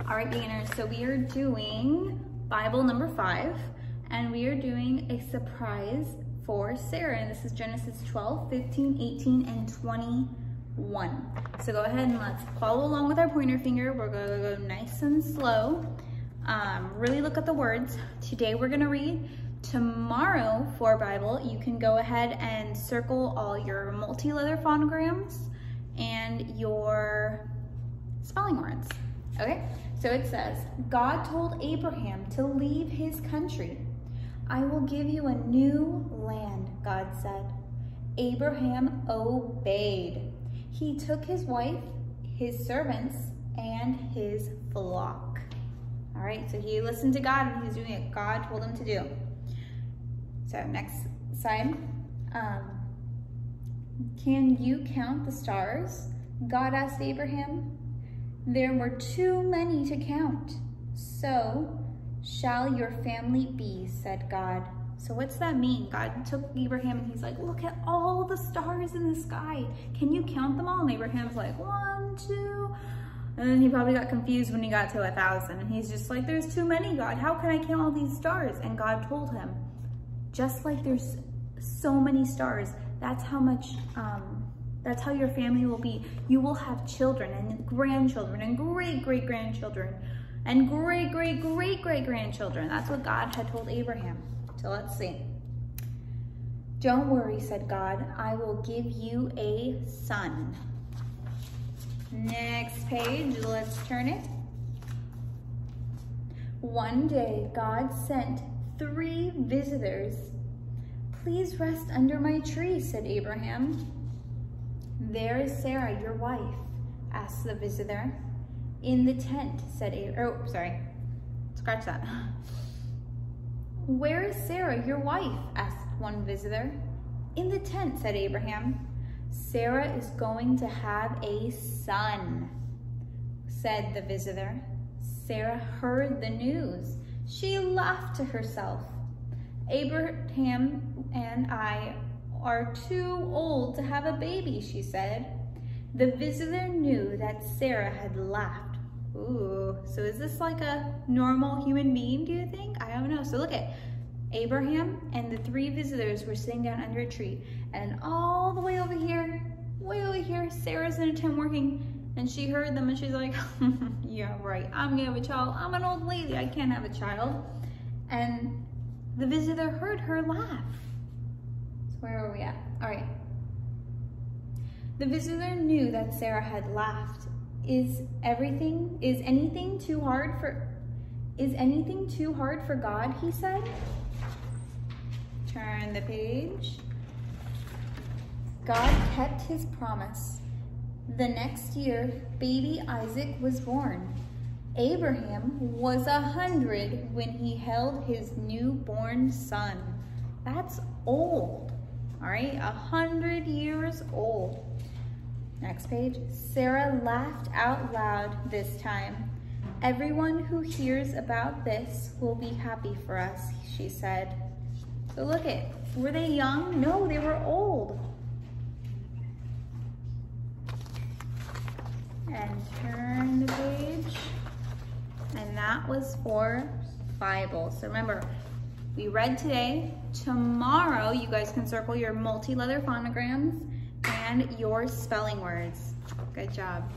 All right, beginners, so we are doing Bible number five, and we are doing a surprise for Sarah. And this is Genesis 12, 15, 18, and 21. So go ahead and let's follow along with our pointer finger. We're gonna go nice and slow. Um, really look at the words. Today we're gonna read. Tomorrow for Bible, you can go ahead and circle all your multi-letter phonograms and your spelling words. Okay, so it says, God told Abraham to leave his country. I will give you a new land, God said. Abraham obeyed. He took his wife, his servants, and his flock. All right, so he listened to God and he's doing what God told him to do. So next side. Um, can you count the stars? God asked Abraham. There were too many to count. So shall your family be, said God. So what's that mean? God took Abraham and he's like, look at all the stars in the sky. Can you count them all? And Abraham's like, one, two. And then he probably got confused when he got to a thousand. And he's just like, there's too many, God. How can I count all these stars? And God told him, just like there's so many stars, that's how much um, that's how your family will be. You will have children and grandchildren and great great grandchildren and great great great great grandchildren. That's what God had told Abraham. So let's see. Don't worry, said God. I will give you a son. Next page, let's turn it. One day, God sent three visitors. Please rest under my tree, said Abraham. There is Sarah, your wife, asked the visitor. In the tent, said Abraham. Oh, sorry. Scratch that. Where is Sarah, your wife? asked one visitor. In the tent, said Abraham. Sarah is going to have a son, said the visitor. Sarah heard the news. She laughed to herself. Abraham and I are too old to have a baby, she said. The visitor knew that Sarah had laughed. Ooh, so is this like a normal human being, do you think? I don't know. So look at Abraham and the three visitors were sitting down under a tree. And all the way over here, way over here, Sarah's in a tent working. And she heard them and she's like, yeah, right. I'm gonna have a child. I'm an old lady. I can't have a child. And the visitor heard her laugh. So where are we at? All right. The visitor knew that Sarah had laughed. Is everything, is anything too hard for, is anything too hard for God, he said? Turn the page. God kept his promise. The next year, baby Isaac was born. Abraham was a hundred when he held his newborn son. That's old, all right? A hundred years old. Next page. Sarah laughed out loud this time. Everyone who hears about this will be happy for us, she said. So look at, were they young? No, they were old. And turn the page. And that was for Bible. So remember, we read today. Tomorrow, you guys can circle your multi-letter phonograms and your spelling words. Good job.